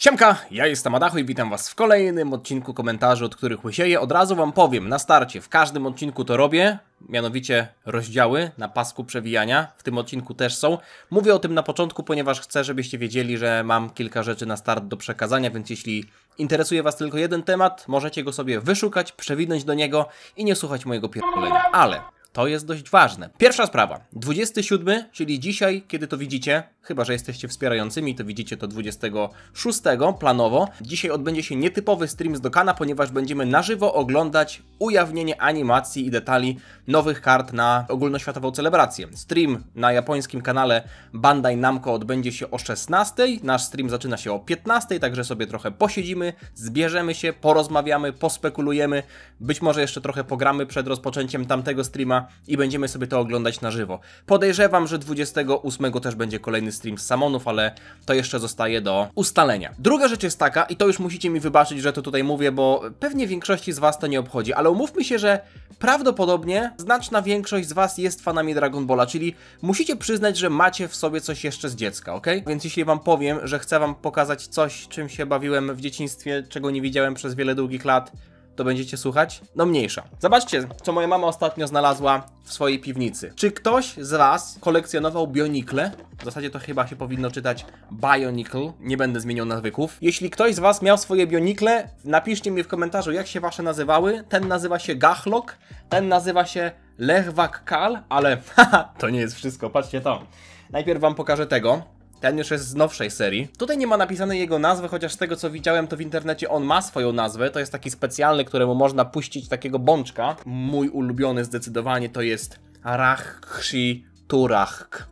Siemka, ja jestem Adachu i witam was w kolejnym odcinku komentarzy, od których łysieję. Od razu wam powiem, na starcie, w każdym odcinku to robię, mianowicie rozdziały na pasku przewijania, w tym odcinku też są. Mówię o tym na początku, ponieważ chcę, żebyście wiedzieli, że mam kilka rzeczy na start do przekazania, więc jeśli interesuje was tylko jeden temat, możecie go sobie wyszukać, przewinąć do niego i nie słuchać mojego pierdolenia. Ale to jest dość ważne. Pierwsza sprawa. 27, czyli dzisiaj, kiedy to widzicie, chyba że jesteście wspierającymi, to widzicie to 26 planowo. Dzisiaj odbędzie się nietypowy stream z Dokana, ponieważ będziemy na żywo oglądać ujawnienie animacji i detali nowych kart na ogólnoświatową celebrację. Stream na japońskim kanale Bandai Namco odbędzie się o 16. Nasz stream zaczyna się o 15, także sobie trochę posiedzimy, zbierzemy się, porozmawiamy, pospekulujemy, być może jeszcze trochę pogramy przed rozpoczęciem tamtego streama i będziemy sobie to oglądać na żywo. Podejrzewam, że 28 też będzie kolejny stream z Samonów, ale to jeszcze zostaje do ustalenia. Druga rzecz jest taka, i to już musicie mi wybaczyć, że to tutaj mówię, bo pewnie większości z Was to nie obchodzi, ale umówmy się, że prawdopodobnie znaczna większość z Was jest fanami Dragon Balla, czyli musicie przyznać, że macie w sobie coś jeszcze z dziecka, ok? Więc jeśli Wam powiem, że chcę Wam pokazać coś, czym się bawiłem w dzieciństwie, czego nie widziałem przez wiele długich lat, to będziecie słuchać? No mniejsza. Zobaczcie, co moja mama ostatnio znalazła w swojej piwnicy. Czy ktoś z Was kolekcjonował Bionikle? W zasadzie to chyba się powinno czytać Bionicle, nie będę zmieniał nawyków. Jeśli ktoś z Was miał swoje Bionikle, napiszcie mi w komentarzu, jak się Wasze nazywały. Ten nazywa się Gachlok, ten nazywa się Lechwak Kal, ale haha, to nie jest wszystko, patrzcie to. Najpierw Wam pokażę tego. Ten już jest z nowszej serii. Tutaj nie ma napisanej jego nazwy, chociaż z tego co widziałem, to w internecie on ma swoją nazwę. To jest taki specjalny, któremu można puścić takiego bączka. Mój ulubiony zdecydowanie to jest Rachshi Turach.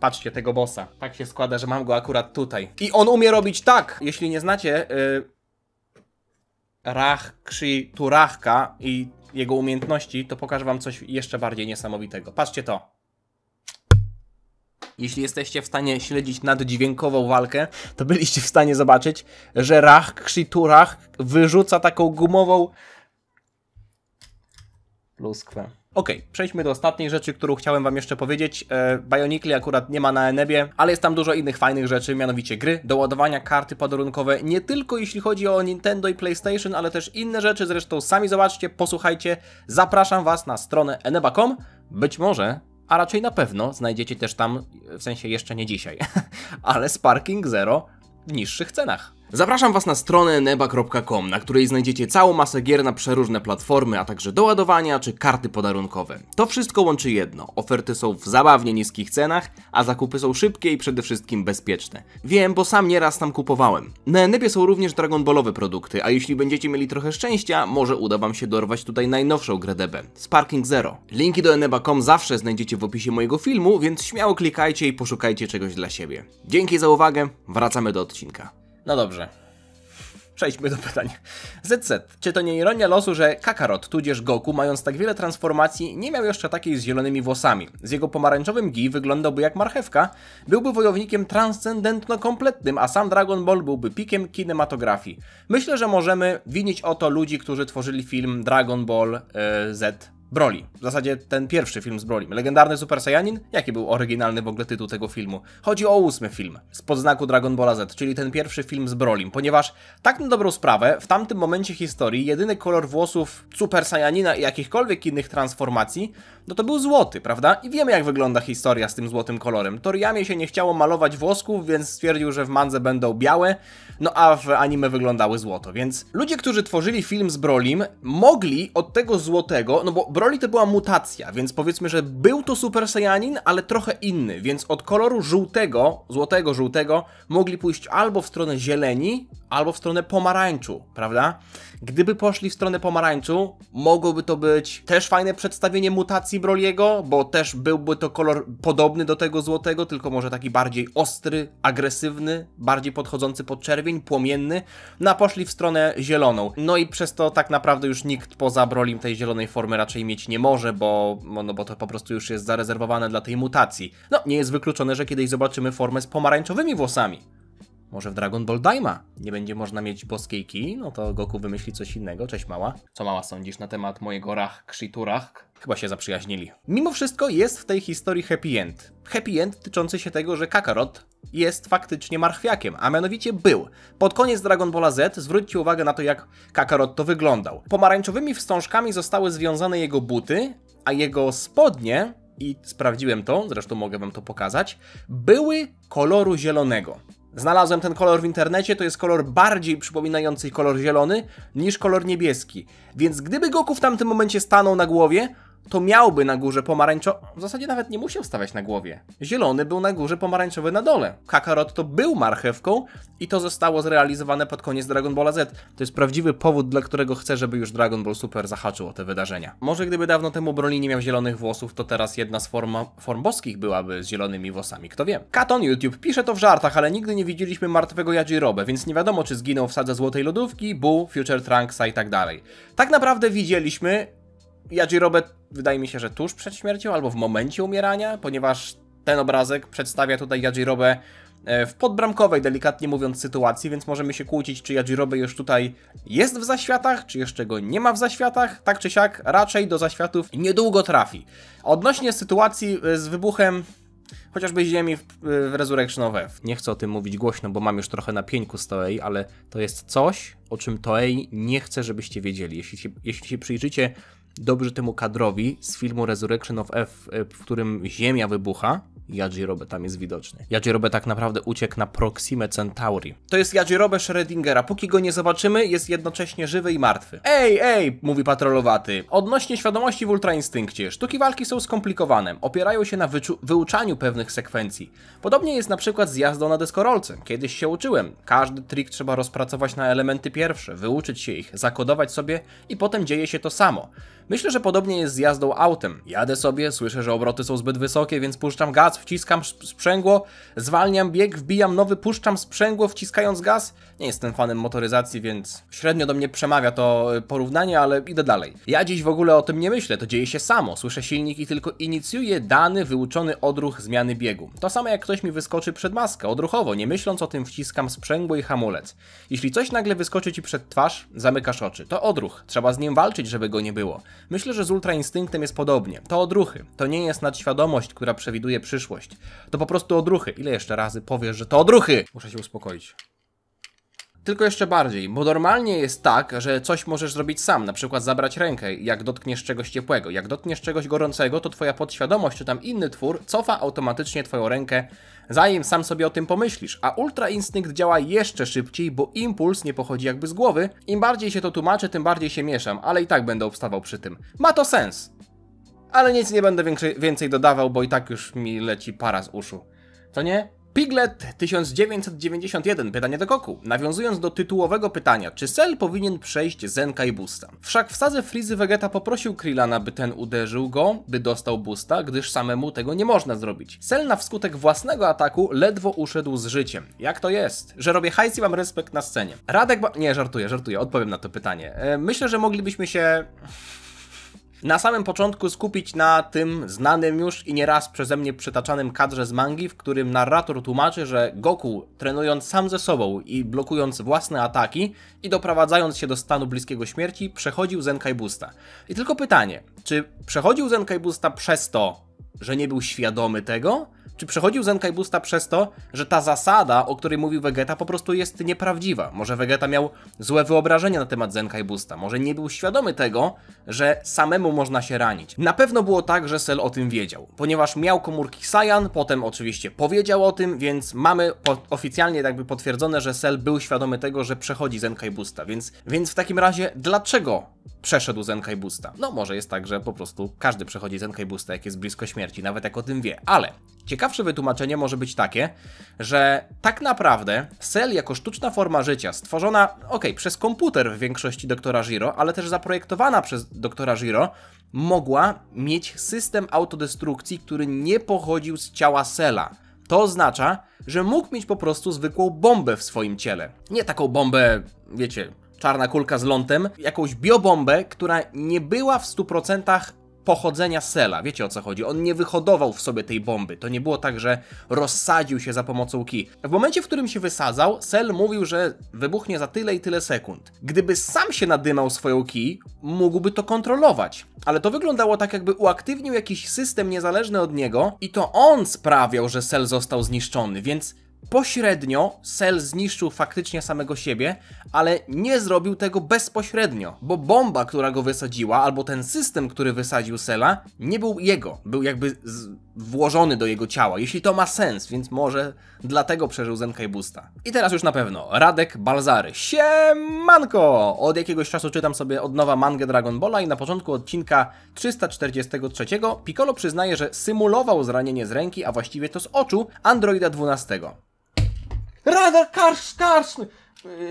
Patrzcie tego bossa. Tak się składa, że mam go akurat tutaj. I on umie robić tak! Jeśli nie znacie yy, Rachshi Turachka i jego umiejętności, to pokażę wam coś jeszcze bardziej niesamowitego. Patrzcie to. Jeśli jesteście w stanie śledzić naddźwiękową walkę, to byliście w stanie zobaczyć, że Rach Kshiturach wyrzuca taką gumową pluskwę. Ok, przejdźmy do ostatniej rzeczy, którą chciałem wam jeszcze powiedzieć. E, akurat nie ma na Enebie, ale jest tam dużo innych fajnych rzeczy, mianowicie gry, do ładowania karty podarunkowe, nie tylko jeśli chodzi o Nintendo i PlayStation, ale też inne rzeczy, zresztą sami zobaczcie, posłuchajcie. Zapraszam was na stronę eneba.com. Być może a raczej na pewno znajdziecie też tam, w sensie jeszcze nie dzisiaj, ale Sparking Zero w niższych cenach. Zapraszam Was na stronę neba.com, na której znajdziecie całą masę gier na przeróżne platformy, a także doładowania czy karty podarunkowe. To wszystko łączy jedno. Oferty są w zabawnie niskich cenach, a zakupy są szybkie i przede wszystkim bezpieczne. Wiem, bo sam nieraz tam kupowałem. Na Enebie są również Dragon Ballowe produkty, a jeśli będziecie mieli trochę szczęścia, może uda Wam się dorwać tutaj najnowszą grę DB, Sparking Zero. Linki do eneba.com zawsze znajdziecie w opisie mojego filmu, więc śmiało klikajcie i poszukajcie czegoś dla siebie. Dzięki za uwagę, wracamy do odcinka. No dobrze. Przejdźmy do pytań. ZZ, czy to nie ironia losu, że Kakarot, tudzież Goku, mając tak wiele transformacji, nie miał jeszcze takiej z zielonymi włosami? Z jego pomarańczowym gi wyglądałby jak marchewka, byłby wojownikiem transcendentno-kompletnym, a sam Dragon Ball byłby pikiem kinematografii. Myślę, że możemy winić o to ludzi, którzy tworzyli film Dragon Ball yy, Z Broly. W zasadzie ten pierwszy film z Broly. Legendarny Super Saiyanin? Jaki był oryginalny w ogóle tytuł tego filmu? Chodzi o ósmy film z podznaku Dragon Ball Z, czyli ten pierwszy film z Brolim, ponieważ tak na dobrą sprawę, w tamtym momencie historii jedyny kolor włosów Super Saiyanina i jakichkolwiek innych transformacji, no to był złoty, prawda? I wiemy jak wygląda historia z tym złotym kolorem. Toriyamie się nie chciało malować włosków, więc stwierdził, że w mandze będą białe, no a w anime wyglądały złoto, więc ludzie, którzy tworzyli film z Brolim, mogli od tego złotego, no bo Broly to była mutacja, więc powiedzmy, że był to Super Saiyanin, ale trochę inny, więc od koloru żółtego, złotego, żółtego, mogli pójść albo w stronę zieleni, albo w stronę pomarańczu, prawda? Gdyby poszli w stronę pomarańczu, mogłoby to być też fajne przedstawienie mutacji Broliego, bo też byłby to kolor podobny do tego złotego, tylko może taki bardziej ostry, agresywny, bardziej podchodzący pod czerwień, płomienny. No a poszli w stronę zieloną. No i przez to tak naprawdę już nikt poza Brolim tej zielonej formy raczej mieć nie może, bo, no bo to po prostu już jest zarezerwowane dla tej mutacji. No, nie jest wykluczone, że kiedyś zobaczymy formę z pomarańczowymi włosami. Może w Dragon Ball Daima nie będzie można mieć boskiej ki, no to Goku wymyśli coś innego. Cześć mała. Co mała sądzisz na temat mojego Rach Kshiturach? Chyba się zaprzyjaźnili. Mimo wszystko jest w tej historii happy end. Happy end tyczący się tego, że Kakarot jest faktycznie marchwiakiem, a mianowicie był. Pod koniec Dragon Balla Z zwróćcie uwagę na to, jak Kakarot to wyglądał. Pomarańczowymi wstążkami zostały związane jego buty, a jego spodnie, i sprawdziłem to, zresztą mogę wam to pokazać, były koloru zielonego. Znalazłem ten kolor w internecie, to jest kolor bardziej przypominający kolor zielony niż kolor niebieski. Więc gdyby Goku w tamtym momencie stanął na głowie, to miałby na górze pomarańczowy. W zasadzie nawet nie musiał stawiać na głowie. Zielony był na górze, pomarańczowy na dole. Kakarot to był marchewką i to zostało zrealizowane pod koniec Dragon Ball Z. To jest prawdziwy powód, dla którego chcę, żeby już Dragon Ball Super zahaczył o te wydarzenia. Może gdyby dawno temu Broly nie miał zielonych włosów, to teraz jedna z form, form boskich byłaby z zielonymi włosami, kto wie. Katon YouTube pisze to w żartach, ale nigdy nie widzieliśmy martwego Yajirobe, więc nie wiadomo, czy zginął w sadze złotej lodówki, Buu, Future Trunksa i tak dalej. Tak naprawdę widzieliśmy Yajirobe wydaje mi się, że tuż przed śmiercią albo w momencie umierania, ponieważ ten obrazek przedstawia tutaj Yajirobe w podbramkowej, delikatnie mówiąc, sytuacji, więc możemy się kłócić, czy Yajirobe już tutaj jest w zaświatach, czy jeszcze go nie ma w zaświatach. Tak czy siak, raczej do zaświatów niedługo trafi. Odnośnie sytuacji z wybuchem chociażby Ziemi w, w Resurrection of F. Nie chcę o tym mówić głośno, bo mam już trochę na pieńku z Toei, ale to jest coś, o czym Toei nie chce, żebyście wiedzieli. Jeśli się, jeśli się przyjrzycie dobrze temu kadrowi z filmu Resurrection of F, e, w którym Ziemia wybucha, Yajirobe tam jest widoczny. Yajirobe tak naprawdę uciekł na Proximę Centauri. To jest Yajirobe Schrödingera. Póki go nie zobaczymy, jest jednocześnie żywy i martwy. Ej, ej, mówi patrolowaty. Odnośnie świadomości w Ultra Instynkcie. Sztuki walki są skomplikowane. Opierają się na wyuczaniu pewnych sekwencji. Podobnie jest na przykład z jazdą na deskorolce. Kiedyś się uczyłem. Każdy trik trzeba rozpracować na elementy pierwsze, wyuczyć się ich, zakodować sobie i potem dzieje się to samo. Myślę, że podobnie jest z jazdą autem. Jadę sobie, słyszę, że obroty są zbyt wysokie, więc puszczam gaz, wciskam sprzęgło, zwalniam bieg, wbijam nowy, puszczam sprzęgło, wciskając gaz. Nie jestem fanem motoryzacji, więc średnio do mnie przemawia to porównanie, ale idę dalej. Ja dziś w ogóle o tym nie myślę, to dzieje się samo. Słyszę silnik i tylko inicjuję dany, wyuczony odruch zmiany biegu. To samo jak ktoś mi wyskoczy przed maskę, odruchowo, nie myśląc o tym wciskam sprzęgło i hamulec. Jeśli coś nagle wyskoczy ci przed twarz, zamykasz oczy. To odruch, trzeba z nim walczyć, żeby go nie było. Myślę, że z Ultra Instynktem jest podobnie. To odruchy. To nie jest nadświadomość, która przewiduje przyszłość. To po prostu odruchy. Ile jeszcze razy powiesz, że to odruchy? Muszę się uspokoić. Tylko jeszcze bardziej, bo normalnie jest tak, że coś możesz zrobić sam, na przykład zabrać rękę, jak dotkniesz czegoś ciepłego. Jak dotkniesz czegoś gorącego, to twoja podświadomość czy tam inny twór cofa automatycznie twoją rękę, zanim sam sobie o tym pomyślisz. A Ultra Instynkt działa jeszcze szybciej, bo impuls nie pochodzi jakby z głowy. Im bardziej się to tłumaczy, tym bardziej się mieszam, ale i tak będę obstawał przy tym. Ma to sens. Ale nic nie będę więcej dodawał, bo i tak już mi leci para z uszu. To nie? Piglet 1991, pytanie do Goku. Nawiązując do tytułowego pytania, czy Cell powinien przejść Zenka i Boosta? Wszak w sadze Freezy Vegeta poprosił Krillana, by ten uderzył go, by dostał Boosta, gdyż samemu tego nie można zrobić. Cell na wskutek własnego ataku ledwo uszedł z życiem. Jak to jest? Że robię hajs i mam respekt na scenie. Radek ba... Nie, żartuję, żartuję, odpowiem na to pytanie. E, myślę, że moglibyśmy się na samym początku skupić na tym znanym już i nieraz przeze mnie przytaczanym kadrze z mangi, w którym narrator tłumaczy, że Goku trenując sam ze sobą i blokując własne ataki i doprowadzając się do stanu bliskiego śmierci, przechodził Zenkai Boosta. I tylko pytanie, czy przechodził Zenkai Boosta przez to, że nie był świadomy tego, czy przechodził Zenkai Boosta przez to, że ta zasada, o której mówił Vegeta, po prostu jest nieprawdziwa? Może Vegeta miał złe wyobrażenie na temat Zenkai Boosta, może nie był świadomy tego, że samemu można się ranić. Na pewno było tak, że Cell o tym wiedział, ponieważ miał komórki Saiyan, potem oczywiście powiedział o tym, więc mamy oficjalnie jakby potwierdzone, że Cell był świadomy tego, że przechodzi Zenkai Boosta, więc, więc w takim razie dlaczego przeszedł Zenkai Boosta? No może jest tak, że po prostu każdy przechodzi Zenkai Boosta, jak jest blisko śmierci, nawet jak o tym wie, ale Ciekawsze wytłumaczenie może być takie, że tak naprawdę Cell jako sztuczna forma życia, stworzona, ok, przez komputer w większości doktora Giro, ale też zaprojektowana przez doktora Giro, mogła mieć system autodestrukcji, który nie pochodził z ciała Cella. To oznacza, że mógł mieć po prostu zwykłą bombę w swoim ciele. Nie taką bombę, wiecie, czarna kulka z lądem, jakąś biobombę, która nie była w 100% pochodzenia Sela. Wiecie o co chodzi? On nie wyhodował w sobie tej bomby. To nie było tak, że rozsadził się za pomocą ki. W momencie, w którym się wysadzał, Sel mówił, że wybuchnie za tyle i tyle sekund. Gdyby sam się nadymał swoją ki, mógłby to kontrolować. Ale to wyglądało tak, jakby uaktywnił jakiś system niezależny od niego i to on sprawiał, że Sel został zniszczony, więc pośrednio Cell zniszczył faktycznie samego siebie, ale nie zrobił tego bezpośrednio, bo bomba, która go wysadziła, albo ten system, który wysadził Cella, nie był jego, był jakby włożony do jego ciała, jeśli to ma sens, więc może dlatego przeżył Zenkai Boosta. I teraz już na pewno, Radek Balzary. Siemanko! Od jakiegoś czasu czytam sobie od nowa mangę Dragon Balla i na początku odcinka 343 Piccolo przyznaje, że symulował zranienie z ręki, a właściwie to z oczu Androida 12. Radar Karsz, Karsz!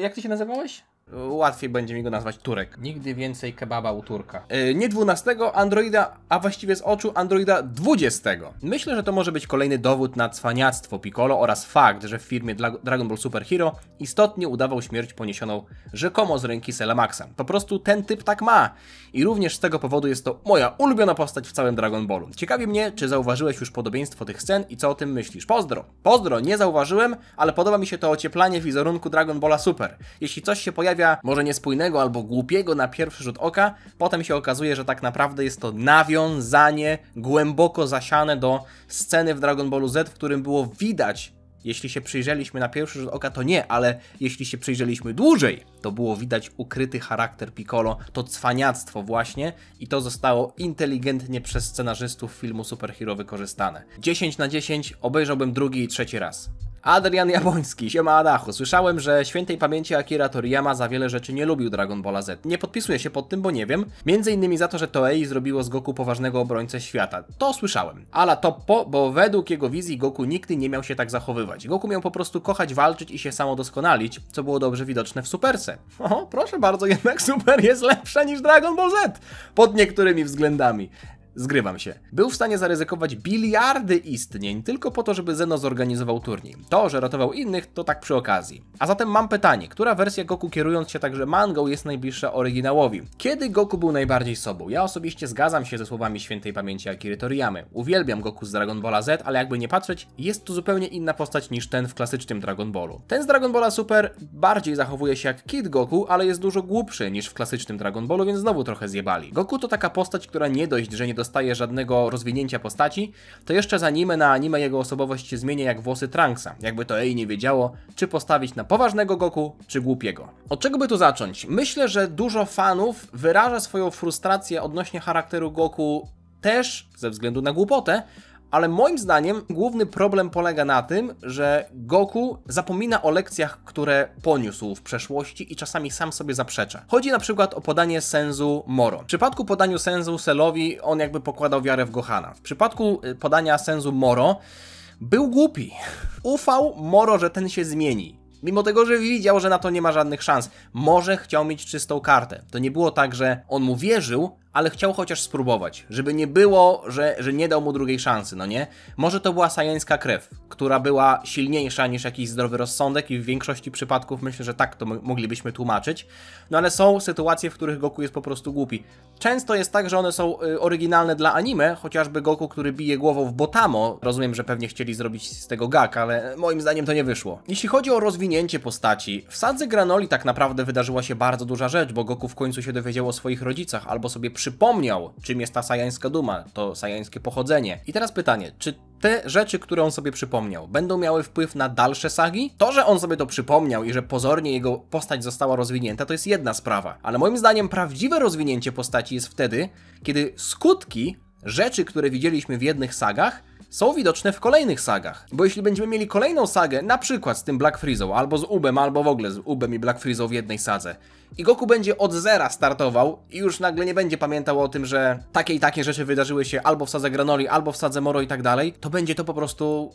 Jak ty się nazywałeś? Łatwiej będzie mi go nazwać Turek. Nigdy więcej kebaba u Turka. Yy, nie 12 Androida, a właściwie z oczu Androida 20. Myślę, że to może być kolejny dowód na cwaniactwo Piccolo oraz fakt, że w firmie Dla Dragon Ball Super Hero istotnie udawał śmierć poniesioną rzekomo z ręki Cella Maxa. Po prostu ten typ tak ma. I również z tego powodu jest to moja ulubiona postać w całym Dragon Ballu. Ciekawi mnie, czy zauważyłeś już podobieństwo tych scen i co o tym myślisz. Pozdro! Pozdro, nie zauważyłem, ale podoba mi się to ocieplanie wizerunku Dragon Balla Super. Jeśli coś się pojawia może niespójnego albo głupiego na pierwszy rzut oka, potem się okazuje, że tak naprawdę jest to nawiązanie głęboko zasiane do sceny w Dragon Ballu Z, w którym było widać jeśli się przyjrzeliśmy na pierwszy rzut oka, to nie, ale jeśli się przyjrzeliśmy dłużej, to było widać ukryty charakter Piccolo, to cwaniactwo właśnie i to zostało inteligentnie przez scenarzystów filmu Superhero wykorzystane. 10 na 10 obejrzałbym drugi i trzeci raz. Adrian Jaboński, siema Adachu. Słyszałem, że świętej pamięci Akira Toriyama za wiele rzeczy nie lubił Dragon Balla Z. Nie podpisuję się pod tym, bo nie wiem. Między innymi za to, że Toei zrobiło z Goku poważnego obrońcę świata. To słyszałem. Ale to po, bo według jego wizji Goku nigdy nie miał się tak zachowywać. Goku miał po prostu kochać, walczyć i się samo doskonalić, co było dobrze widoczne w Superce. O, proszę bardzo, jednak Super jest lepsza niż Dragon Ball Z. Pod niektórymi względami. Zgrywam się. Był w stanie zaryzykować biliardy istnień tylko po to, żeby Zeno zorganizował turniej. To, że ratował innych, to tak przy okazji. A zatem mam pytanie, która wersja Goku kierując się także mangą jest najbliższa oryginałowi? Kiedy Goku był najbardziej sobą? Ja osobiście zgadzam się ze słowami świętej pamięci Akiry Toriyamy. Uwielbiam Goku z Dragon Balla Z, ale jakby nie patrzeć, jest to zupełnie inna postać niż ten w klasycznym Dragon Ballu. Ten z Dragon Balla Super bardziej zachowuje się jak Kid Goku, ale jest dużo głupszy niż w klasycznym Dragon Ballu, więc znowu trochę zjebali. Goku to taka postać, która nie dość, że nie dostaje żadnego rozwinięcia postaci, to jeszcze za anime na anime jego osobowość się zmienia jak włosy Trunksa. Jakby to jej nie wiedziało, czy postawić na poważnego Goku, czy głupiego. Od czego by tu zacząć? Myślę, że dużo fanów wyraża swoją frustrację odnośnie charakteru Goku też ze względu na głupotę, ale moim zdaniem główny problem polega na tym, że Goku zapomina o lekcjach, które poniósł w przeszłości i czasami sam sobie zaprzecza. Chodzi na przykład o podanie sensu Moro. W przypadku podaniu sensu Selowi on jakby pokładał wiarę w Gohana. W przypadku y, podania sensu Moro był głupi. Ufał Moro, że ten się zmieni. Mimo tego, że widział, że na to nie ma żadnych szans. Może chciał mieć czystą kartę. To nie było tak, że on mu wierzył, ale chciał chociaż spróbować, żeby nie było, że, że nie dał mu drugiej szansy, no nie? Może to była sajańska krew, która była silniejsza niż jakiś zdrowy rozsądek i w większości przypadków myślę, że tak to moglibyśmy tłumaczyć, no ale są sytuacje, w których Goku jest po prostu głupi. Często jest tak, że one są y, oryginalne dla anime, chociażby Goku, który bije głową w Botamo, rozumiem, że pewnie chcieli zrobić z tego gag, ale moim zdaniem to nie wyszło. Jeśli chodzi o rozwinięcie postaci, w Sadze Granoli tak naprawdę wydarzyła się bardzo duża rzecz, bo Goku w końcu się dowiedział o swoich rodzicach, albo sobie przypomniał, czym jest ta sajańska duma, to sajańskie pochodzenie. I teraz pytanie, czy te rzeczy, które on sobie przypomniał, będą miały wpływ na dalsze sagi? To, że on sobie to przypomniał i że pozornie jego postać została rozwinięta, to jest jedna sprawa. Ale moim zdaniem prawdziwe rozwinięcie postaci jest wtedy, kiedy skutki rzeczy, które widzieliśmy w jednych sagach, są widoczne w kolejnych sagach. Bo jeśli będziemy mieli kolejną sagę, na przykład z tym Black Freezą, albo z Ubem, albo w ogóle z Ubem i Black Freezą w jednej sadze, i Goku będzie od zera startował i już nagle nie będzie pamiętał o tym, że takie i takie rzeczy wydarzyły się albo w sadze Granoli, albo w sadze Moro i tak dalej, to będzie to po prostu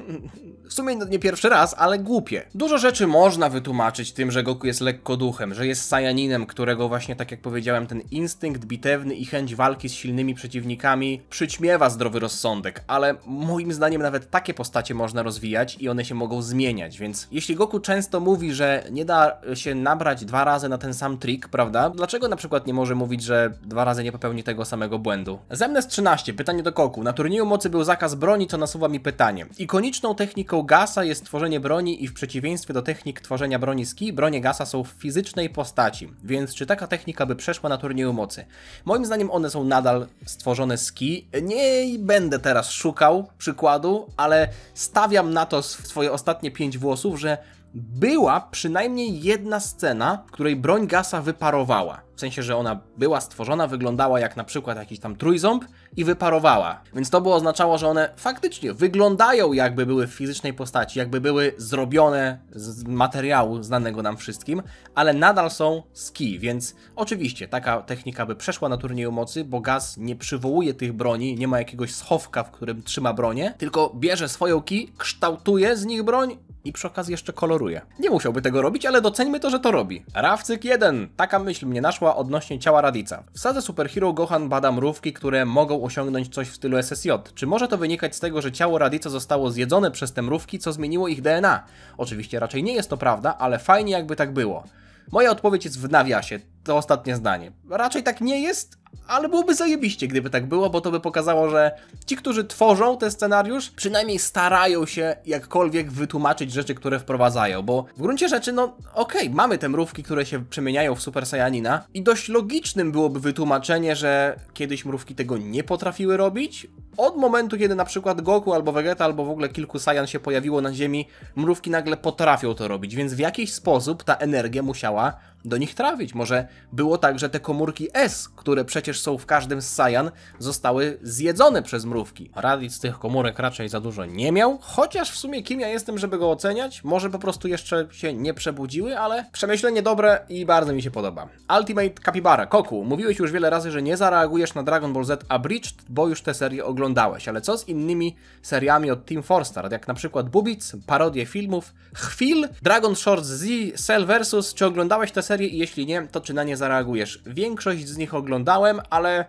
w sumie nie pierwszy raz, ale głupie. Dużo rzeczy można wytłumaczyć tym, że Goku jest lekko duchem, że jest Saiyaninem, którego właśnie, tak jak powiedziałem, ten instynkt bitewny i chęć walki z silnymi przeciwnikami przyćmiewa zdrowy rozsądek, ale moim zdaniem nawet takie postacie można rozwijać i one się mogą zmieniać, więc jeśli Goku często mówi, że nie da się nabrać dwa razy na ten sam trik, prawda? Dlaczego na przykład nie może mówić, że dwa razy nie popełni tego samego błędu? Zemnes 13, pytanie do Koku. Na turnieju mocy był zakaz broni, co nasuwa mi pytanie. Ikoniczną techniką Gasa jest tworzenie broni i w przeciwieństwie do technik tworzenia broni ski, bronie Gasa są w fizycznej postaci. Więc czy taka technika by przeszła na turnieju mocy? Moim zdaniem one są nadal stworzone ski. Nie będę teraz szukał przykładu, ale stawiam na to swoje ostatnie pięć włosów, że była przynajmniej jedna scena, w której broń Gasa wyparowała. W sensie, że ona była stworzona, wyglądała jak na przykład jakiś tam trójząb i wyparowała. Więc to by oznaczało, że one faktycznie wyglądają jakby były w fizycznej postaci, jakby były zrobione z materiału znanego nam wszystkim, ale nadal są ski, więc oczywiście taka technika by przeszła na turnieju mocy, bo gaz nie przywołuje tych broni, nie ma jakiegoś schowka, w którym trzyma bronię, tylko bierze swoją ki, kształtuje z nich broń i przy okazji jeszcze koloruje. Nie musiałby tego robić, ale doceńmy to, że to robi. Rawcyk 1. Taka myśl mnie naszła odnośnie ciała Radica. W sadze Superhero Gohan bada mrówki, które mogą osiągnąć coś w stylu SSJ. Czy może to wynikać z tego, że ciało Radica zostało zjedzone przez te mrówki, co zmieniło ich DNA? Oczywiście raczej nie jest to prawda, ale fajnie jakby tak było. Moja odpowiedź jest w nawiasie, to ostatnie zdanie. Raczej tak nie jest, ale byłoby zajebiście, gdyby tak było, bo to by pokazało, że ci, którzy tworzą ten scenariusz, przynajmniej starają się jakkolwiek wytłumaczyć rzeczy, które wprowadzają, bo w gruncie rzeczy, no okej, okay, mamy te mrówki, które się przemieniają w Super Saiyanina i dość logicznym byłoby wytłumaczenie, że kiedyś mrówki tego nie potrafiły robić, od momentu, kiedy na przykład Goku albo Vegeta, albo w ogóle kilku Saiyan się pojawiło na Ziemi, mrówki nagle potrafią to robić, więc w jakiś sposób ta energia musiała do nich trafić. Może było tak, że te komórki S, które przecież są w każdym z Saiyan, zostały zjedzone przez mrówki. Raditz tych komórek raczej za dużo nie miał, chociaż w sumie kim ja jestem, żeby go oceniać? Może po prostu jeszcze się nie przebudziły, ale przemyślenie dobre i bardzo mi się podoba. Ultimate Capybara, Koku, mówiłeś już wiele razy, że nie zareagujesz na Dragon Ball Z Abridged, bo już tę serię oglądałeś, ale co z innymi seriami od Team Four Star, jak na przykład Bubic, parodie filmów, Chwil, Dragon Shorts Z, Cell vs. Czy oglądałeś tę serię serię i jeśli nie, to czy na nie zareagujesz? Większość z nich oglądałem, ale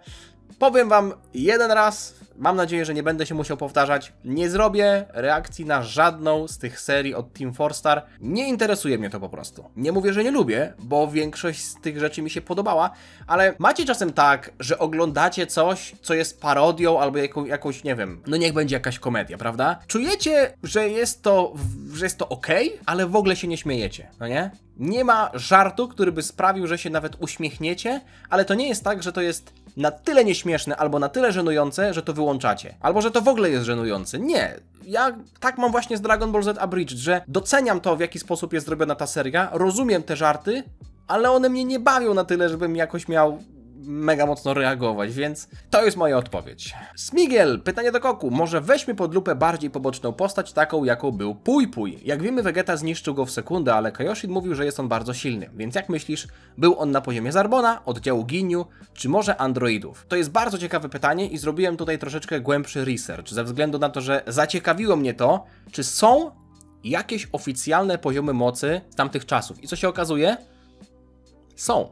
powiem wam jeden raz, mam nadzieję, że nie będę się musiał powtarzać, nie zrobię reakcji na żadną z tych serii od Team Star. Nie interesuje mnie to po prostu. Nie mówię, że nie lubię, bo większość z tych rzeczy mi się podobała, ale macie czasem tak, że oglądacie coś, co jest parodią albo jaką, jakąś, nie wiem, no niech będzie jakaś komedia, prawda? Czujecie, że jest to, że jest to ok, ale w ogóle się nie śmiejecie, no nie? Nie ma żartu, który by sprawił, że się nawet uśmiechniecie, ale to nie jest tak, że to jest na tyle nieśmieszne albo na tyle żenujące, że to wyłączacie. Albo że to w ogóle jest żenujące. Nie. Ja tak mam właśnie z Dragon Ball Z Abridged, że doceniam to, w jaki sposób jest zrobiona ta seria, rozumiem te żarty, ale one mnie nie bawią na tyle, żebym jakoś miał mega mocno reagować, więc to jest moja odpowiedź. Smigiel, pytanie do Koku. Może weźmy pod lupę bardziej poboczną postać, taką jaką był Puj Puj. Jak wiemy, Vegeta zniszczył go w sekundę, ale Kaioshin mówił, że jest on bardzo silny. Więc jak myślisz, był on na poziomie Zarbona, oddziału Ginyu, czy może androidów? To jest bardzo ciekawe pytanie i zrobiłem tutaj troszeczkę głębszy research, ze względu na to, że zaciekawiło mnie to, czy są jakieś oficjalne poziomy mocy z tamtych czasów. I co się okazuje? Są.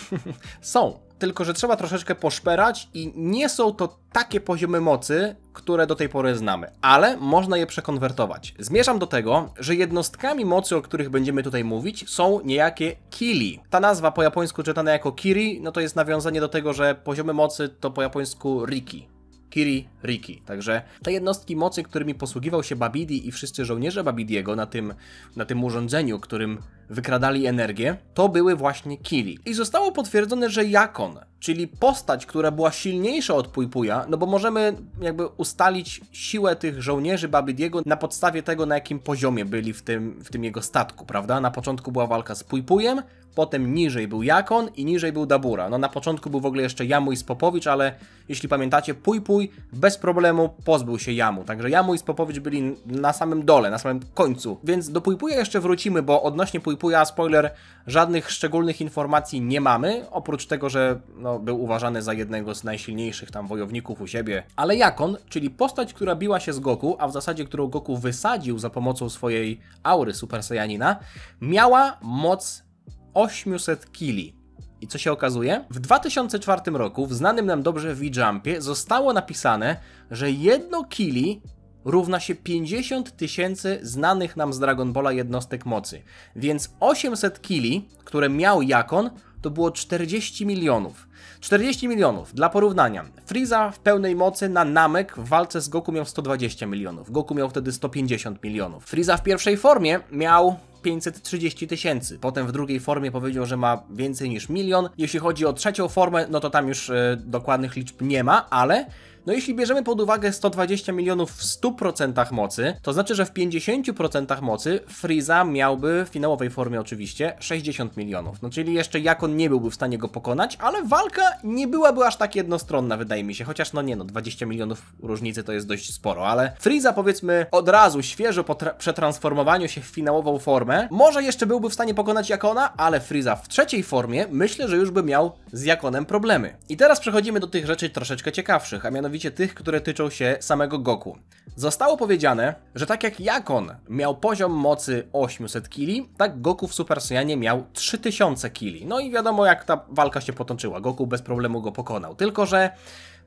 są tylko że trzeba troszeczkę poszperać i nie są to takie poziomy mocy, które do tej pory znamy, ale można je przekonwertować. Zmierzam do tego, że jednostkami mocy, o których będziemy tutaj mówić, są niejakie Kili. Ta nazwa po japońsku czytana jako Kiri, no to jest nawiązanie do tego, że poziomy mocy to po japońsku Riki. Kiri Riki. Także te jednostki mocy, którymi posługiwał się Babidi i wszyscy żołnierze Babidiego na tym, na tym urządzeniu, którym wykradali energię, to były właśnie Kili. I zostało potwierdzone, że Jakon, czyli postać, która była silniejsza od Pujpuja, no bo możemy jakby ustalić siłę tych żołnierzy Babidiego na podstawie tego, na jakim poziomie byli w tym, w tym jego statku, prawda? Na początku była walka z Pujpujem, potem niżej był Jakon i niżej był Dabura. No na początku był w ogóle jeszcze Jamu i Spopowicz, ale jeśli pamiętacie, Pujpuj bez problemu pozbył się Jamu, także Jamu i Spopowicz byli na samym dole, na samym końcu. Więc do Pujpuja jeszcze wrócimy, bo odnośnie Pujpuja, spoiler, żadnych szczególnych informacji nie mamy, oprócz tego, że no, był uważany za jednego z najsilniejszych tam wojowników u siebie. Ale Jakon, czyli postać, która biła się z Goku, a w zasadzie którą Goku wysadził za pomocą swojej aury Super Saiyanina, miała moc 800 kili. I co się okazuje? W 2004 roku w znanym nam dobrze V-Jumpie zostało napisane, że jedno kili równa się 50 tysięcy znanych nam z Dragon Balla jednostek mocy. Więc 800 kili, które miał Jakon, to było 40 milionów. 40 milionów, dla porównania. Frieza w pełnej mocy na Namek w walce z Goku miał 120 milionów. Goku miał wtedy 150 milionów. Frieza w pierwszej formie miał 530 tysięcy. Potem w drugiej formie powiedział, że ma więcej niż milion. Jeśli chodzi o trzecią formę, no to tam już e, dokładnych liczb nie ma, ale No jeśli bierzemy pod uwagę 120 milionów w 100% mocy, to znaczy, że w 50% mocy Freeza miałby w finałowej formie oczywiście 60 milionów. No czyli jeszcze jak on nie byłby w stanie go pokonać, ale walka nie byłaby aż tak jednostronna, wydaje mi się. Chociaż no nie no, 20 milionów różnicy to jest dość sporo, ale Freeza powiedzmy od razu świeżo po przetransformowaniu się w finałową formę, może jeszcze byłby w stanie pokonać Jakona, ale Freeza w trzeciej formie myślę, że już by miał z Jakonem problemy. I teraz przechodzimy do tych rzeczy troszeczkę ciekawszych, a mianowicie tych, które tyczą się samego Goku. Zostało powiedziane, że tak jak Jakon miał poziom mocy 800 kili, tak Goku w Super Saiyanie miał 3000 kili. No i wiadomo jak ta walka się potoczyła. Goku bez problemu go pokonał. Tylko, że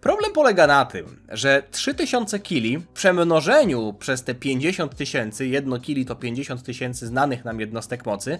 Problem polega na tym, że 3000 kili w przemnożeniu przez te 50 tysięcy, jedno kili to 50 tysięcy znanych nam jednostek mocy,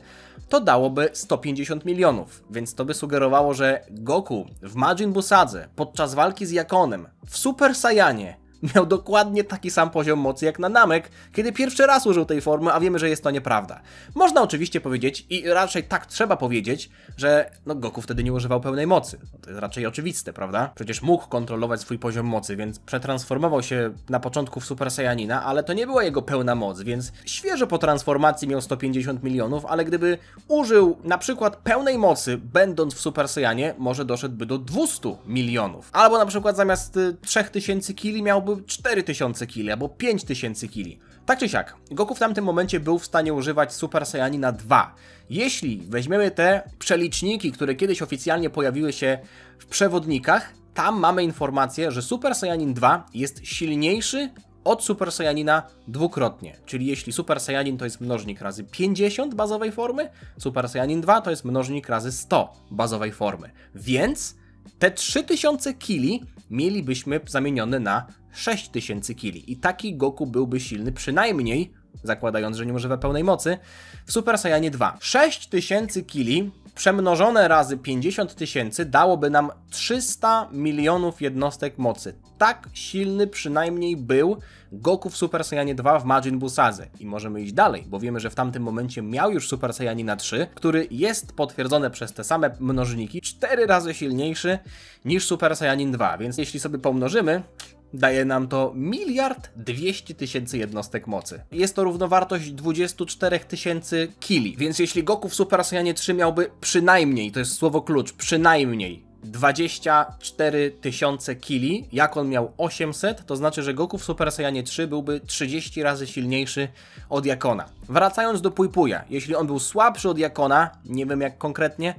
to dałoby 150 milionów. Więc to by sugerowało, że Goku w Majin Busadze podczas walki z Jakonem w Super Saiyanie miał dokładnie taki sam poziom mocy jak na Namek, kiedy pierwszy raz użył tej formy, a wiemy, że jest to nieprawda. Można oczywiście powiedzieć, i raczej tak trzeba powiedzieć, że no, Goku wtedy nie używał pełnej mocy. No, to jest raczej oczywiste, prawda? Przecież mógł kontrolować swój poziom mocy, więc przetransformował się na początku w Super Saiyanina, ale to nie była jego pełna moc, więc świeżo po transformacji miał 150 milionów, ale gdyby użył na przykład pełnej mocy, będąc w Super Saiyanie, może doszedłby do 200 milionów. Albo na przykład zamiast 3000 y, kili miałby miałby 4000 kili albo 5000 kili. Tak czy siak, Goku w tamtym momencie był w stanie używać Super Saiyanina 2. Jeśli weźmiemy te przeliczniki, które kiedyś oficjalnie pojawiły się w przewodnikach, tam mamy informację, że Super Saiyanin 2 jest silniejszy od Super Saiyanina dwukrotnie. Czyli jeśli Super Saiyanin to jest mnożnik razy 50 bazowej formy, Super Saiyanin 2 to jest mnożnik razy 100 bazowej formy. Więc te 3000 kili mielibyśmy zamienione na 6000 kili. I taki Goku byłby silny przynajmniej, zakładając, że nie używa pełnej mocy, w Super Saiyanie 2. 6000 kili przemnożone razy 50 tysięcy dałoby nam 300 milionów jednostek mocy. Tak silny przynajmniej był Goku w Super Saiyanie 2 w Majin Busadze. I możemy iść dalej, bo wiemy, że w tamtym momencie miał już Super Saiyanina 3, który jest potwierdzony przez te same mnożniki, 4 razy silniejszy niż Super Saiyanin 2. Więc jeśli sobie pomnożymy, daje nam to miliard 200 tysięcy jednostek mocy. Jest to równowartość 24 tysięcy kili, więc jeśli Goku w Super Saiyanie 3 miałby przynajmniej, to jest słowo klucz, przynajmniej 24 tysiące kili, jak on miał 800, to znaczy, że Goku w Super Saiyanie 3 byłby 30 razy silniejszy od Jakona. Wracając do Pujpuja, jeśli on był słabszy od Jakona, nie wiem jak konkretnie,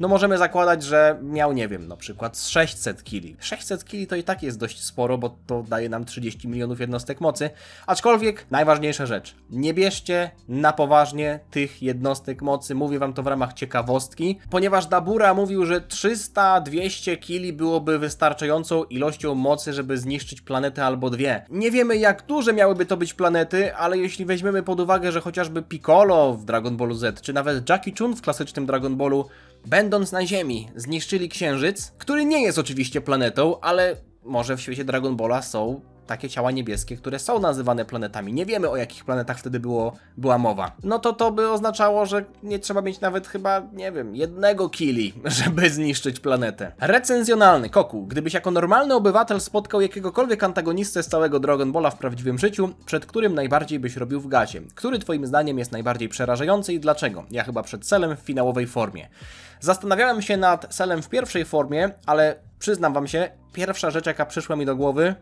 no możemy zakładać, że miał, nie wiem, na przykład 600 kili. 600 kili to i tak jest dość sporo, bo to daje nam 30 milionów jednostek mocy, aczkolwiek najważniejsza rzecz, nie bierzcie na poważnie tych jednostek mocy, mówię wam to w ramach ciekawostki, ponieważ Dabura mówił, że 300-200 kili byłoby wystarczającą ilością mocy, żeby zniszczyć planetę albo dwie. Nie wiemy jak duże miałyby to być planety, ale jeśli weźmiemy pod uwagę, że chociażby Piccolo w Dragon Ballu Z, czy nawet Jackie Chun w klasycznym Dragon Ballu będąc na Ziemi, zniszczyli Księżyc, który nie jest oczywiście planetą, ale może w świecie Dragon Balla są takie ciała niebieskie, które są nazywane planetami. Nie wiemy o jakich planetach wtedy było, była mowa. No to to by oznaczało, że nie trzeba mieć nawet chyba, nie wiem, jednego kili, żeby zniszczyć planetę. Recenzjonalny Koku. Gdybyś jako normalny obywatel spotkał jakiegokolwiek antagonistę z całego Dragon Balla w prawdziwym życiu, przed którym najbardziej byś robił w gacie? Który twoim zdaniem jest najbardziej przerażający i dlaczego? Ja chyba przed celem w finałowej formie. Zastanawiałem się nad celem w pierwszej formie, ale przyznam wam się, pierwsza rzecz jaka przyszła mi do głowy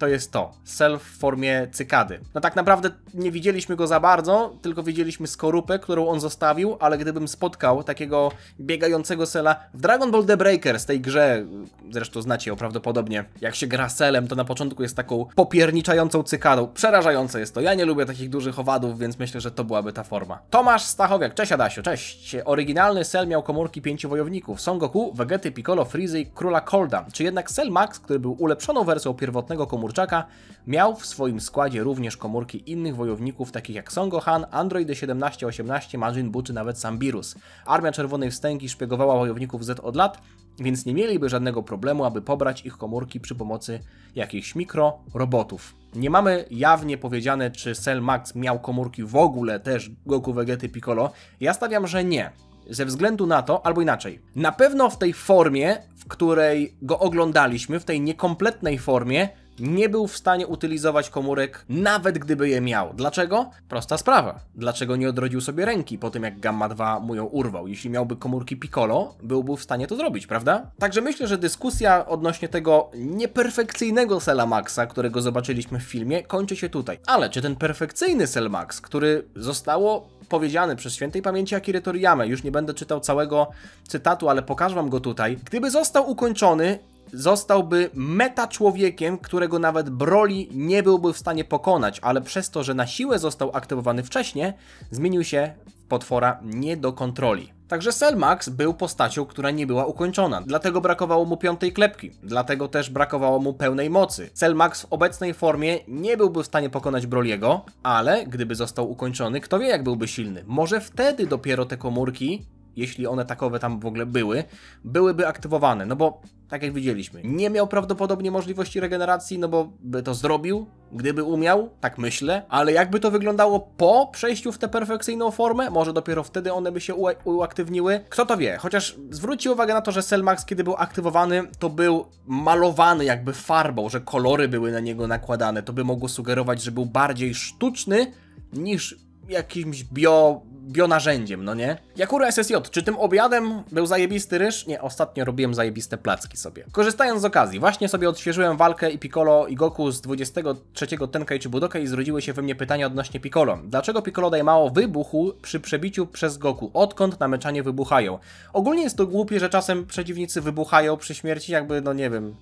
to jest to. Self w formie cykady. No tak naprawdę nie widzieliśmy go za bardzo, tylko widzieliśmy skorupę, którą on zostawił, ale gdybym spotkał takiego biegającego Sela w Dragon Ball The Breaker z tej grze, zresztą znacie ją prawdopodobnie, jak się gra Selem, to na początku jest taką popierniczającą cykadą. Przerażające jest to. Ja nie lubię takich dużych owadów, więc myślę, że to byłaby ta forma. Tomasz Stachowiak, cześć Adasiu, cześć. Oryginalny Cell miał komórki pięciu wojowników. Son Goku, Vegety, Piccolo, Freeza i Króla Colda. Czy jednak Cell Max, który był ulepszoną wersją pierwotnego komórki Kurczaka, miał w swoim składzie również komórki innych wojowników, takich jak Son Gohan, Android 1718, Majin Buu czy nawet Sambirus. Armia Czerwonej Wstęgi szpiegowała wojowników Z od lat, więc nie mieliby żadnego problemu, aby pobrać ich komórki przy pomocy jakichś mikro-robotów. Nie mamy jawnie powiedziane, czy Cell Max miał komórki w ogóle też Goku, Vegety, Piccolo. Ja stawiam, że nie. ze względu na to, albo inaczej. Na pewno w tej formie, w której go oglądaliśmy, w tej niekompletnej formie, nie był w stanie utylizować komórek, nawet gdyby je miał. Dlaczego? Prosta sprawa. Dlaczego nie odrodził sobie ręki po tym, jak Gamma 2 mu ją urwał? Jeśli miałby komórki Piccolo, byłby w stanie to zrobić, prawda? Także myślę, że dyskusja odnośnie tego nieperfekcyjnego Cella Maxa, którego zobaczyliśmy w filmie, kończy się tutaj. Ale czy ten perfekcyjny Cell Max, który zostało powiedziane przez świętej pamięci Akiry Toriyama, już nie będę czytał całego cytatu, ale pokażę wam go tutaj, gdyby został ukończony, zostałby meta człowiekiem, którego nawet Broly nie byłby w stanie pokonać, ale przez to, że na siłę został aktywowany wcześniej, zmienił się w potwora nie do kontroli. Także Selmax był postacią, która nie była ukończona, dlatego brakowało mu piątej klepki, dlatego też brakowało mu pełnej mocy. Selmax w obecnej formie nie byłby w stanie pokonać Broliego, ale gdyby został ukończony, kto wie jak byłby silny. Może wtedy dopiero te komórki jeśli one takowe tam w ogóle były, byłyby aktywowane, no bo tak jak widzieliśmy, nie miał prawdopodobnie możliwości regeneracji, no bo by to zrobił, gdyby umiał, tak myślę, ale jakby to wyglądało po przejściu w tę perfekcyjną formę, może dopiero wtedy one by się uaktywniły, kto to wie, chociaż zwróćcie uwagę na to, że Selmax, kiedy był aktywowany, to był malowany jakby farbą, że kolory były na niego nakładane, to by mogło sugerować, że był bardziej sztuczny niż jakimś bio bionarzędziem, no nie? Jakura SSJ, czy tym obiadem był zajebisty ryż? Nie, ostatnio robiłem zajebiste placki sobie. Korzystając z okazji, właśnie sobie odświeżyłem walkę i Piccolo i Goku z 23 Tenkaichi Budokai i zrodziły się we mnie pytania odnośnie Piccolo. Dlaczego Piccolo daje mało wybuchu przy przebiciu przez Goku? Odkąd nameczanie wybuchają? Ogólnie jest to głupie, że czasem przeciwnicy wybuchają przy śmierci, jakby, no nie wiem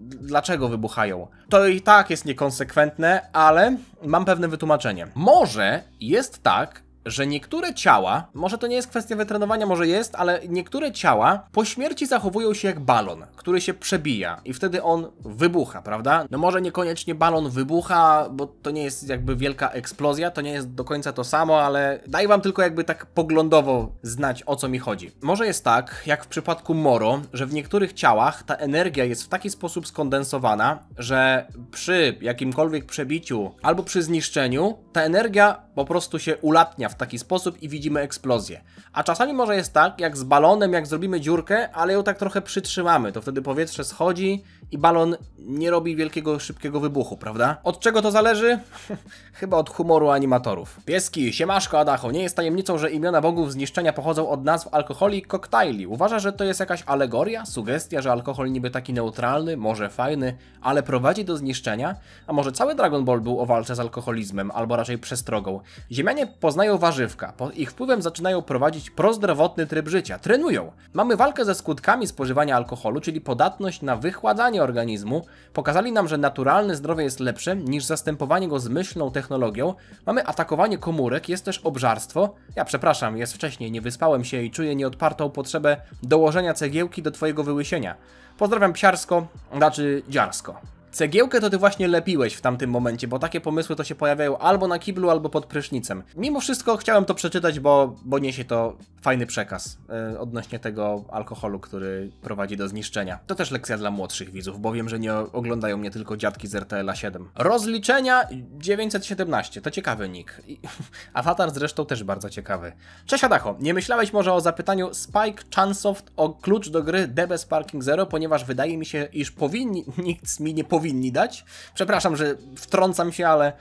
dlaczego wybuchają. To i tak jest niekonsekwentne, ale mam pewne wytłumaczenie. Może jest tak, że niektóre ciała, może to nie jest kwestia wytrenowania, może jest, ale niektóre ciała po śmierci zachowują się jak balon, który się przebija i wtedy on wybucha, prawda? No może niekoniecznie balon wybucha, bo to nie jest jakby wielka eksplozja, to nie jest do końca to samo, ale daj wam tylko jakby tak poglądowo znać o co mi chodzi. Może jest tak, jak w przypadku Moro, że w niektórych ciałach ta energia jest w taki sposób skondensowana, że przy jakimkolwiek przebiciu albo przy zniszczeniu ta energia po prostu się ulatnia w taki sposób i widzimy eksplozję. A czasami może jest tak, jak z balonem, jak zrobimy dziurkę, ale ją tak trochę przytrzymamy, to wtedy powietrze schodzi i balon nie robi wielkiego, szybkiego wybuchu, prawda? Od czego to zależy? Chyba od humoru animatorów. Pieski, siemaszko Adacho, nie jest tajemnicą, że imiona bogów zniszczenia pochodzą od nazw alkoholi i koktajli. Uważa, że to jest jakaś alegoria, sugestia, że alkohol niby taki neutralny, może fajny, ale prowadzi do zniszczenia? A może cały Dragon Ball był o walce z alkoholizmem, albo raczej przestrogą? Ziemianie poznają warzywka, pod ich wpływem zaczynają prowadzić prozdrowotny tryb życia, trenują. Mamy walkę ze skutkami spożywania alkoholu, czyli podatność na wychładzanie organizmu. Pokazali nam, że naturalne zdrowie jest lepsze niż zastępowanie go zmyślną technologią. Mamy atakowanie komórek, jest też obżarstwo. Ja przepraszam, jest wcześniej, nie wyspałem się i czuję nieodpartą potrzebę dołożenia cegiełki do twojego wyłysienia. Pozdrawiam psiarsko, znaczy dziarsko. Cegiełkę to ty właśnie lepiłeś w tamtym momencie, bo takie pomysły to się pojawiają albo na kiblu, albo pod prysznicem. Mimo wszystko chciałem to przeczytać, bo, bo niesie to fajny przekaz yy, odnośnie tego alkoholu, który prowadzi do zniszczenia. To też lekcja dla młodszych widzów, bo wiem, że nie oglądają mnie tylko dziadki z RTL 7. Rozliczenia 917, to ciekawy nick. I, awatar zresztą też bardzo ciekawy. Cześć Adacho, nie myślałeś może o zapytaniu Spike Chansoft o klucz do gry DB Sparking Zero, ponieważ wydaje mi się, iż powinni, nikt mi nie powinien powinni dać. Przepraszam, że wtrącam się, ale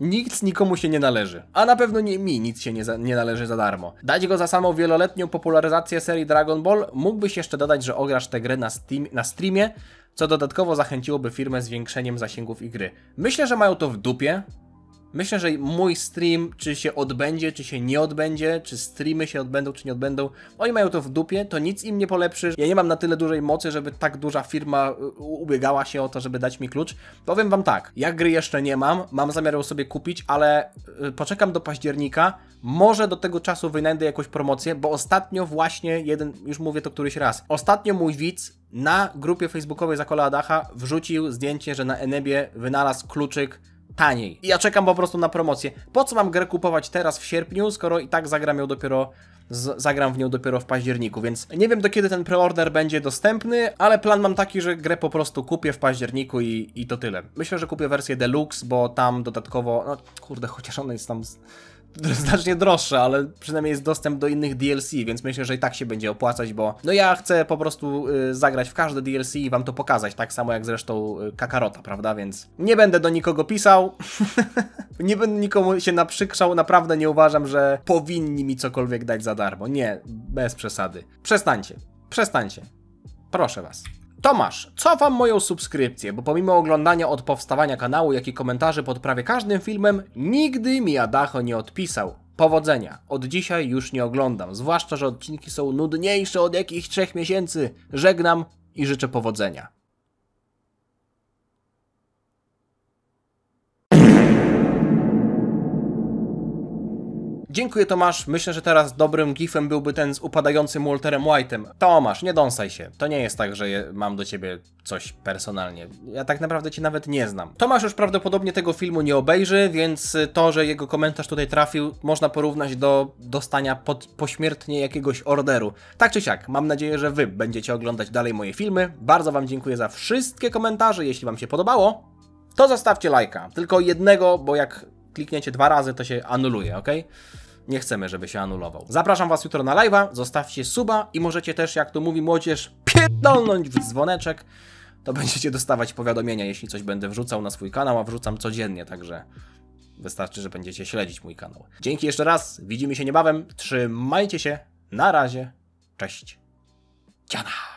Nikt nikomu się nie należy. A na pewno nie mi nic się nie, za, nie należy za darmo. Dać go za samą wieloletnią popularyzację serii Dragon Ball, mógłbyś jeszcze dodać, że ograsz tę grę na, Steam, na streamie, co dodatkowo zachęciłoby firmę zwiększeniem zasięgów i gry. Myślę, że mają to w dupie, Myślę, że mój stream, czy się odbędzie, czy się nie odbędzie, czy streamy się odbędą, czy nie odbędą, oni mają to w dupie, to nic im nie polepszy. Ja nie mam na tyle dużej mocy, żeby tak duża firma y, ubiegała się o to, żeby dać mi klucz. Powiem wam tak, ja gry jeszcze nie mam, mam zamiar ją sobie kupić, ale y, poczekam do października, może do tego czasu wynajdę jakąś promocję, bo ostatnio właśnie jeden, już mówię to któryś raz, ostatnio mój widz na grupie facebookowej Zakola Adacha wrzucił zdjęcie, że na Enebie wynalazł kluczyk taniej. I ja czekam po prostu na promocję. Po co mam grę kupować teraz w sierpniu, skoro i tak zagram ją dopiero z, zagram w nią dopiero w październiku, więc nie wiem do kiedy ten preorder będzie dostępny, ale plan mam taki, że grę po prostu kupię w październiku i, i to tyle. Myślę, że kupię wersję deluxe, bo tam dodatkowo, no kurde, chociaż ona jest tam znacznie droższe, ale przynajmniej jest dostęp do innych DLC, więc myślę, że i tak się będzie opłacać, bo no ja chcę po prostu y, zagrać w każde DLC i wam to pokazać, tak samo jak zresztą y, Kakarota, prawda, więc nie będę do nikogo pisał, nie będę nikomu się naprzykrzał, naprawdę nie uważam, że powinni mi cokolwiek dać za darmo, nie, bez przesady. Przestańcie, przestańcie, proszę was. Tomasz, cofam moją subskrypcję, bo pomimo oglądania od powstawania kanału, jak i komentarzy pod prawie każdym filmem, nigdy mi Adacho nie odpisał. Powodzenia. Od dzisiaj już nie oglądam, zwłaszcza, że odcinki są nudniejsze od jakichś trzech miesięcy. Żegnam i życzę powodzenia. Dziękuję Tomasz. Myślę, że teraz dobrym gifem byłby ten z upadającym Walterem White'em. Tomasz, nie dąsaj się. To nie jest tak, że mam do ciebie coś personalnie. Ja tak naprawdę cię nawet nie znam. Tomasz już prawdopodobnie tego filmu nie obejrzy, więc to, że jego komentarz tutaj trafił, można porównać do dostania pod, pośmiertnie jakiegoś orderu. Tak czy siak, mam nadzieję, że wy będziecie oglądać dalej moje filmy. Bardzo wam dziękuję za wszystkie komentarze. Jeśli wam się podobało, to zostawcie lajka. Tylko jednego, bo jak klikniecie dwa razy, to się anuluje, ok? Nie chcemy, żeby się anulował. Zapraszam Was jutro na live'a, zostawcie suba i możecie też, jak to mówi młodzież, pierdolnąć w dzwoneczek. To będziecie dostawać powiadomienia, jeśli coś będę wrzucał na swój kanał, a wrzucam codziennie, także wystarczy, że będziecie śledzić mój kanał. Dzięki jeszcze raz, widzimy się niebawem, trzymajcie się, na razie, cześć. Ciana!